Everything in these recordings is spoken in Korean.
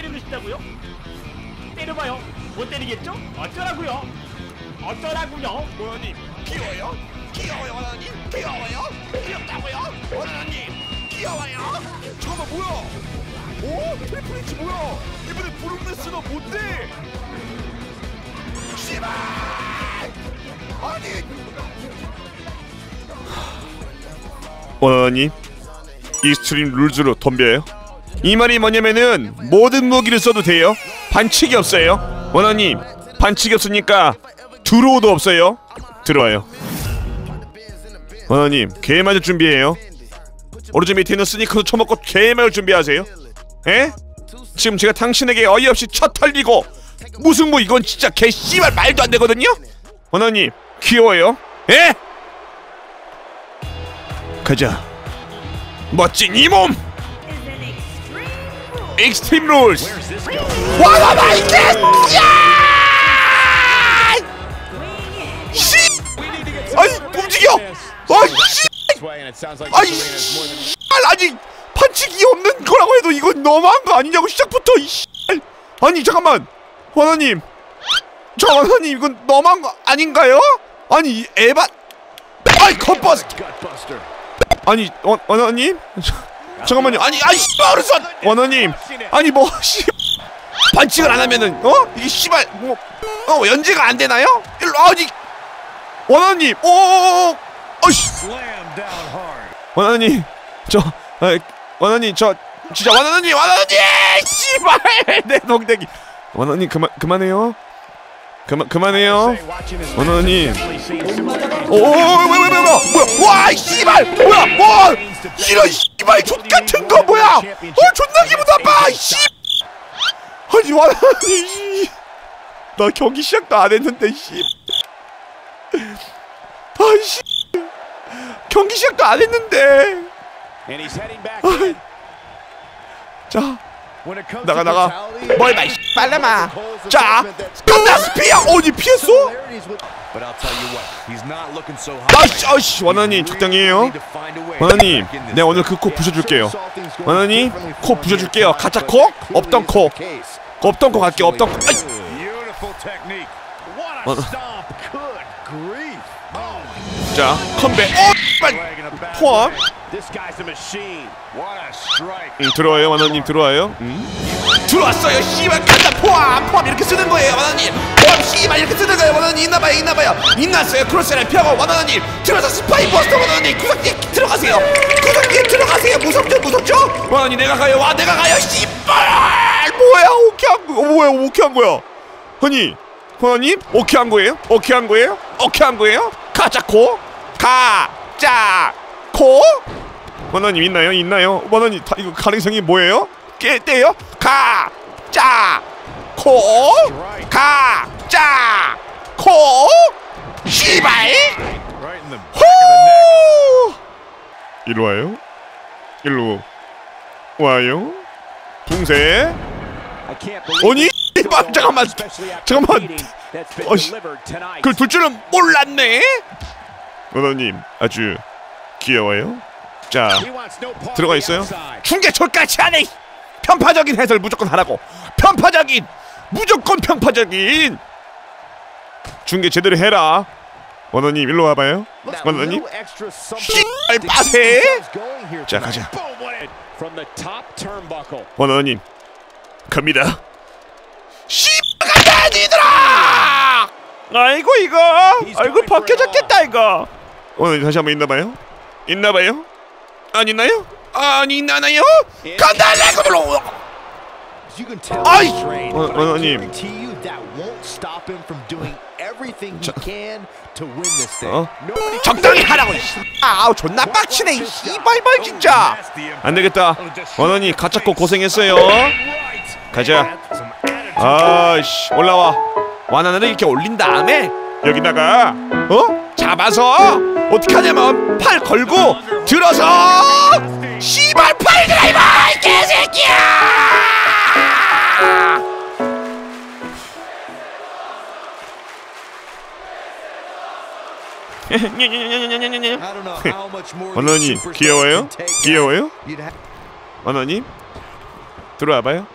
때리고 싶다고요? 때려봐요. 못 때리겠죠? 어쩌라고요? 어쩌라고요? 원하님 귀여워요? 귀여워요 원하님 귀여워요? 귀엽다고요? 원하님 귀여워요? 잠깐만 뭐야? 오? 트리플 H 뭐야? 이번에 브록 레스너 뭔데? 씨발! 아니 원원님 Extreme Rules로 덤벼요 이 말이 뭐냐면은 모든 무기를 써도 돼요. 반칙이 없어요. 원원님 반칙이 없으니까 draw도 없어요. 들어와요. 원원님 개 맞을 준비해요. 오른쪽 밑에 있는 스니커도 쳐먹고 개 맞을 준비하세요. 에? 지금 제가 당신에게 어이없이 첫 털리고 무슨 뭐 이건 진짜 개 씨발 말도 안 되거든요? 원원님 귀여워요. 에? 가자. 멋진 이 몸 Extreme Rules 야! 씨! 아이 움직여! 아이씨! 아이 씨! 아니 반칙이 없는 거라고 해도 이건 너무한 거 아니냐고 시작부터 이씨! 아니 잠깐만 원하님 저 원하님 이건 너무한 거 아닌가요? 아니 이 에바 아이 컵버스 아니 원 원하님 잠깐만요. 아니 아이 씨발으선 원하님. 아니 뭐 씨. 반칙을 안 하면은 어? 이게 씨발 뭐 어 연재가 안 되나요? 일로 아니. 원하님. 오 어씨. 원하님 저 아, 원하님 저 진짜 원하님 원하님! 씨발 내 동댕이. 원하님 그만 그만해요 그만 그만해요 원하님 오왜왜왜 뭐야 와 씨발 뭐야 와 이런 씨발 족 같은 거 뭐야 어 존나 기분 나빠 씨 아니 원하님 나 경기 시작도 안 했는데 씨 아이씨 경기 시작도 안 했는데 자 나가 나가. 뭘 봐, 이 빨라마 자 간다 스피야 어디 피했어? 아이씨 아이씨 원하님 적당히 해요? 원하님 내가 오늘 그 코 부셔줄게요. 원하님 코 부셔줄게요. 가짜 코? 없던 코. 없던 코 갈게요 없던 코. 아이. 어. 자 컴백. 어빨 포함. 응, 들어와요 원하님? 들어와요? 응. 들어왔어요. 씨발 간다 포함 포함 이렇게 쓰는 거예요 원하님. 포함 씨발 이렇게 쓰는 거예요 원하님. 있나봐요 있나봐요. 있났어요. 크로스를 펴고 원하님. 들어서 스파이 버스터 원하님. 구석기에 들어가세요. 구석기에 들어가세요. 무섭죠 무섭죠? 원하님 내가 가요. 와 내가 가요. 씨발! 뭐야? 오케이 한 거, 어, 뭐야? 오케이 한 거야? 아니 원하님? 오케이 한 거예요? 오케이 한 거예요? 오케이 한 거예요? 가짜코? 가짜코 원하님 있나요? 있나요? 원하님 다 이거 가능성이 뭐예요? 깨 떼요? 가! 짜! 코! 가! 짜! 코! 씨발! 호! 이리 와요? 일로 와요? 붕세? 아니? 씨발 잠깐만 잠깐만 어씨 그걸 둘 줄은 몰랐네? 원하님 아주 귀여워요? 자 들어가 있어요? 중계 절까지 안해 편파적인 해설 무조건 하라고. 편파적인 무조건 편파적인. 중계 제대로 해라. 원호님 일로 와봐요. 원호님 씨발 빠세. 자 가자. 원호님 갑니다. 씨발 간다 니들아! 아이고 이거. 얼굴 벗겨졌겠다 이거. 원호님 다시 한번 있나봐요? 있나봐요 안 있나요? 아니 있나요? 간다 레고들로 아이! 원- 원원님 어? 적당히 하라고 아우 존나 빡치네 이 씨발발 진짜. 안 되겠다. 원원이 가짜코 고생했어요. 가자. 아이씨 올라와. 완화를 이렇게 올린 다음에 여기다가 어? 잡아서 어떻게 하냐면 팔 걸고 들어서 씨발 팔 드라이버 이 개새끼야 원원님 귀여워요? 귀여워요? 원원님 들어와봐요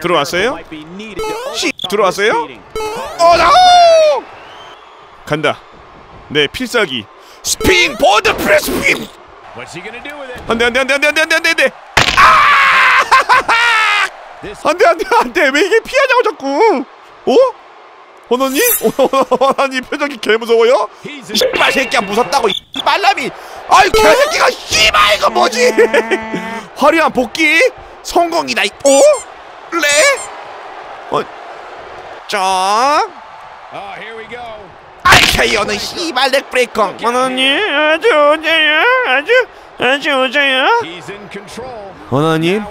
들어왔어요? 씨, 들어왔어요? 어, 어나 간다 내 필살기 springboard press 빔 안돼 안돼 안돼 안돼 안돼 안돼 안돼 안돼. 안돼 안돼 안돼. 왜 이게 피하냐고 자꾸. 어? 헌원님? 헌원님 표정이 개 무서워요? 씨발 새끼야 무섭다고 이 말람이. 아이 개새끼가 씨발 이거 뭐지? 화려한 복귀? 성공이다 이- 어? 레? 어? 짱 아이케이 어는 씨발 렉 브레이커. 헌원님 아주 오세요 아주 아주 오세요 헌원님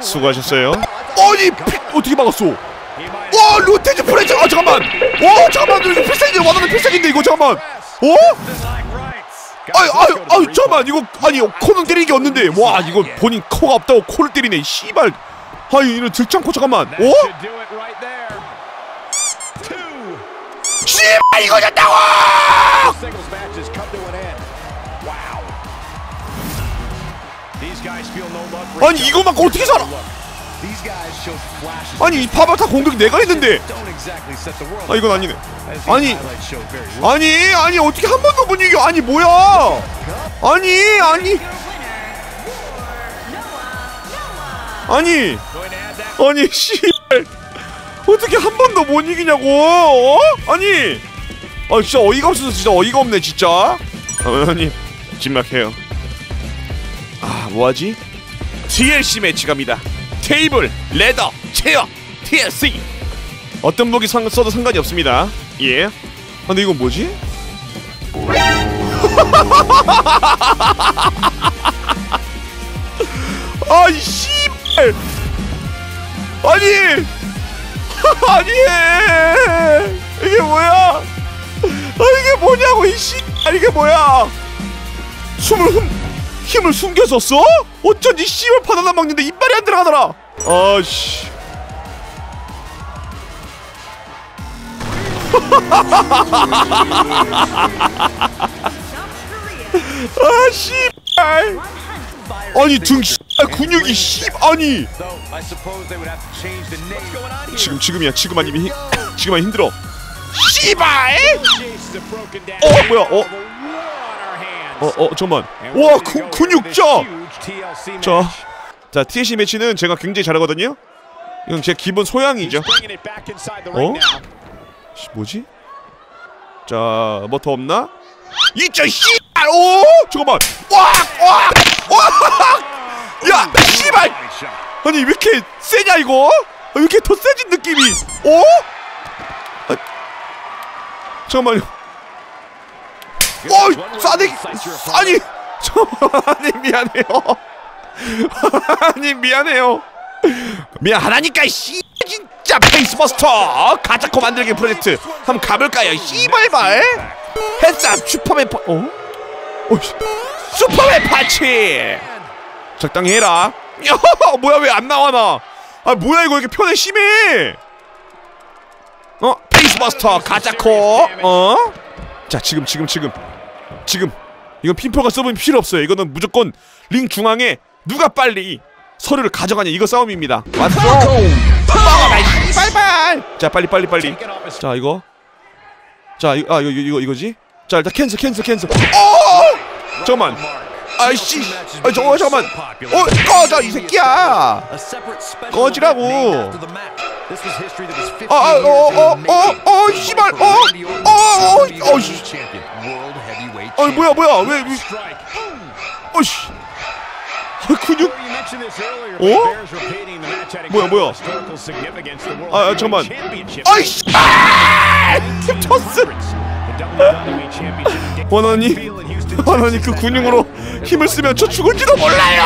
수고하셨어요. 아니 피, 어떻게 막았어? 와 로테즈 프레즈 아 잠깐만. 와 잠깐만. 이거 필살기 원하는 필살기인데 이거 잠깐만. 어? 아유 아유 아유 잠깐만. 이거 아니 코는 때리는 게 없는데. 와 이거 본인 코가 없다고 코를 때리네. 씨발. 아니 이런 들창코 잠깐만. 어? 씨발 이거 졌다고! 아니 이거 맞고 어떻게 살아? 아니 이다 공격 내가 했는데. 아 이건 아니네. 아니 아니 아니 어떻게 한 번도 못 이겨? 아니 뭐야? 아니 아니. 아니. 아니 씨발 어떻게 한 번도 못 이기냐고 어? 아니 아 진짜 어이가 없어서 진짜 어이가 없네 진짜. 아, 어머님 진막해요. 아 뭐하지? TLC 매치 갑니다. 테이블 레더 체어 TLC 어떤 무기 상, 써도 상관이 없습니다. 예. 아, 근데 이건 뭐지? 아이 씨발! 아니 아니 이게 뭐야? 아 이게 뭐냐고 이씨. 이게 뭐야? 숨을 흠 힘을 숨겨줬어? 어쩐지 씨발 바나나 먹는데 이빨이 안 들어가더라. 아씨. 아 씨발. 아니 등 씨 발 근육이 씨 아니 지금 지금이야 지금 아니면 힘 지금 아니 힘들어 씨발 어 뭐야 어 어, 어, 잠깐만. 와, 근, 근육자! 자, 자, TLC 매치는 제가 굉장히 잘하거든요? 이건 제 기본 소양이죠. 어? 씨, 뭐지? 자, 뭐 더 없나? 이저 씨발! 오! 잠깐만! 와! 와! 와! 야! 씨발! 아니, 왜 이렇게 세냐, 이거? 아, 왜 이렇게 더 세진 느낌이? 어? 아, 잠깐만요. 어, 싸대기, 아니, 저, 아니 미안해요. 아니 미안해요. 미안하다니까 씨 진짜 페이스버스터 가짜코 만들기 프로젝트 한번 가볼까요? 씨발발 햇쌈 슈퍼맨 파 어? 어 씨. 슈퍼맨 파치 적당히 해라. 야, 뭐야 왜 안 나와 나? 아 뭐야 이거 이렇게 편에 심해? 어? 페이스버스터 가짜코 어? 자 지금 지금 지금. 지금. 이건 핀퍼가 서브는 필요 없어요. 이거는 무조건 링 중앙에 누가 빨리 서류를 가져가냐 이거 싸움입니다. 왔어 씨발발 자 빨리 빨리 빨리. 자 이거. 자 이거 아 이거 이거 이거지? 자 일단 cancel cancel cancel. 어! 잠깐만 아이씨. 아 저거 잠깐만. 어 꺼져 이 새끼야. 꺼지라고. 아어어어어어 씨발. 어어어어 씨. 아니 뭐야 뭐야. 왜 왜? 어씨. 아 근육. 어? 뭐야 뭐야. 아, 아 잠깐만. 아이씨. 아! 토스 원원이 원원이 그 근육으로 힘을 쓰면 저 죽을지도 몰라요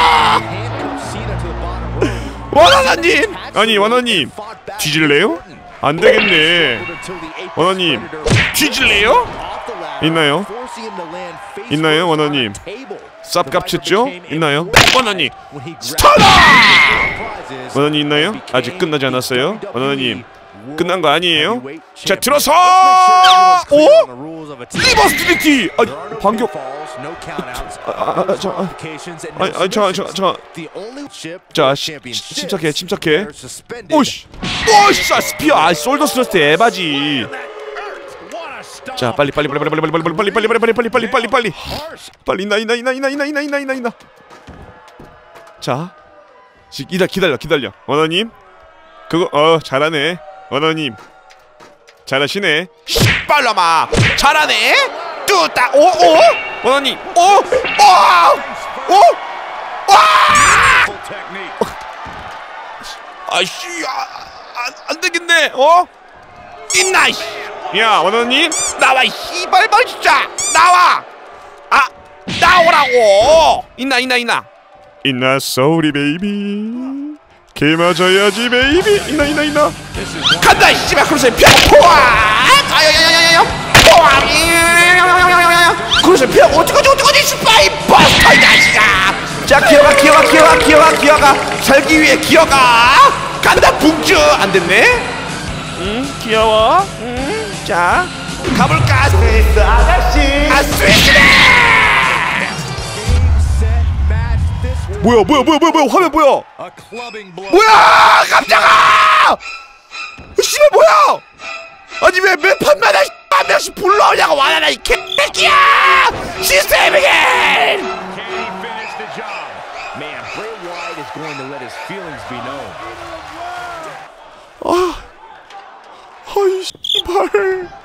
원원님 아니 원원님 뒤질래요? 안 되겠네 원원님 뒤질래요? 있나요? 있나요 원원님 쌉값 쳤죠? 있나요? 원원님 스타다! 원원님 있나요? 아직 끝나지 않았어요 원원님 끝난 거 아니에요? 자자 들어서 오 reverse 반격 아, 아, 아, 저, 아, 아니, 아니, 잠깐, 잠깐, 잠깐. 자, 시- 시- 침착해, 침착해. 오씨, 오씨, 아, spear, 아, shoulder thrust 에바지. 자, 빨리, 빨리, 빨리, 빨리, 빨리, 빨리, 빨리, 빨리, 빨리, 빨리, 빨리, 빨리, 빨리, 빨리, 빨리, 빨리, 이나, 이나, 이나, 이나, 이나, 이나, 이나, 이나, 이나. 자, 지- 기다, 기다려, 기다려. 원어님, 그거, 어, 잘하네. 원어님, 잘하시네. 빨라마, 잘하네. 뚜따, 오, 오, 원어님, 오, 오, 오, 와! 아이씨, 아, 안, 안 되겠네. 어? 있나? 씨. 야, 원원님, 나와 이 씨발발 진짜 나와. 아, 나오라고. 있나, 있나, 있나. 있나, 소리 베이비. 개 맞아야지 베이비. 있나, 있나, 있나. 간다, 이 씨발 크루스 피 포아. 아야야야야야. 포아. 크루스 피 어떡하지, 어떡하지, 씨발 이 버스터 이 자식아. 자, 기어가, 기어가, 기어가, 기어가, 기어가. 살기 위해 기어가. 간다, 붕쭈. 안 됐네. 응, 귀여워. 응, 자, 가볼까? 스위스 아가씨. 아, 스위스네! 뭐야, 뭐야, 뭐야, 뭐야, 뭐야, 화면 뭐야? 뭐야, 깜짝아! 씨발 뭐야? 아니 왜 몇 판마다 한 명씩 불러오냐고 와나나 이 개새끼야! 시스템 이게! Feelings be known. 아이 씨발.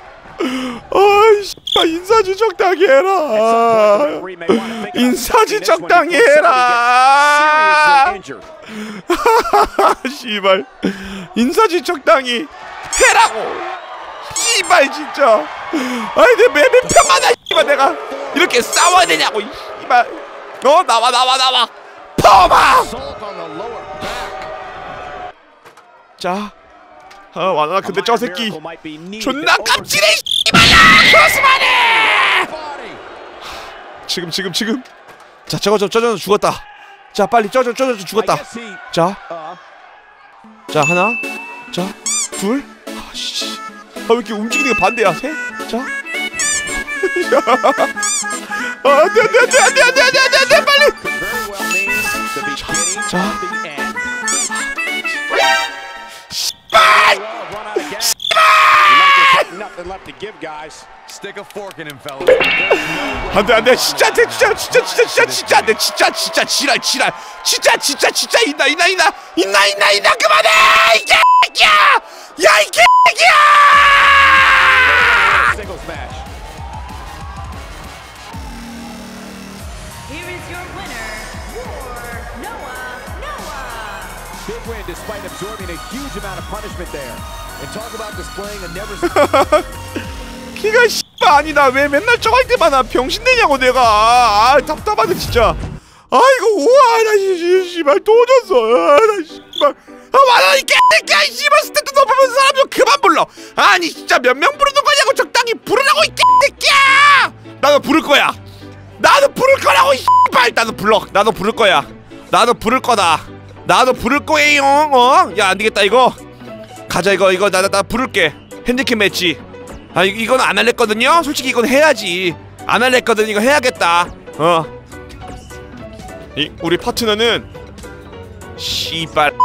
아이 씨발 인사지 적당히 해라. 인사지 적당히 해라. 씨발 인사지 적당히 해라고. 씨발 진짜. 아니 내매매 편마다 씨발 내가 이렇게 싸워야 되냐고 이 씨발. 너 나와 나와 나와. 퍼마. 자. 아 와나 근데 저 새끼 존나 깜찍해 아, 크로스바디! 지금 지금 지금. 자 저거 저 쪄져서 죽었다. 자 빨리 쪄져 쪄져서 죽었다. 자자 자, 하나. 자둘. 아씨. 아왜 이렇게 움직이는 게 반대야? 셋자. 아, 안돼 안돼 안돼 안돼 안돼 안돼 안돼 빨리. 자, 자. Stick a fork in him, fellas. There's no 안돼 안돼 진짜 안돼 진짜 진짜 진짜 진짜 진짜 안돼 진짜 진짜 지랄 지랄 진짜 진짜 진짜 있나 있나 있나 있나 있나 있나 그만해 이 개새끼야 야이 개새끼야 single smash. Here is your winner, War Noah Noah. Big win despite absorbing a huge amount of punishment there. And talk about displaying a never 씨발 아니다. 왜 맨날 저거 할 때마다 병신되냐고 내가. 아 답답하네 진짜. 아이고 우와 나 씨발 또 졌어. 아나 씨발. 아 와라 이 개새끼야 이 씨발 스태트 높으면 사람 좀 그만 불러. 아니 진짜 몇 명 부르는 거냐고 적당히 부르라고 이 개새끼야! 나도 부를 거야. 나도 부를 거라고 이 씨발. 나도 불러. 나도 부를 거야. 나도 부를 거다. 나도 부를 거예요 어 야 안 되겠다 이거. 가자 이거 이거. 나 나 나 부를게. 핸디캡 매치 아 이, 이건 안 할랬거든요? 솔직히 이건 해야지. 안 할랬거든. 이거 해야겠다. 어. 이, 우리 파트너는 씨발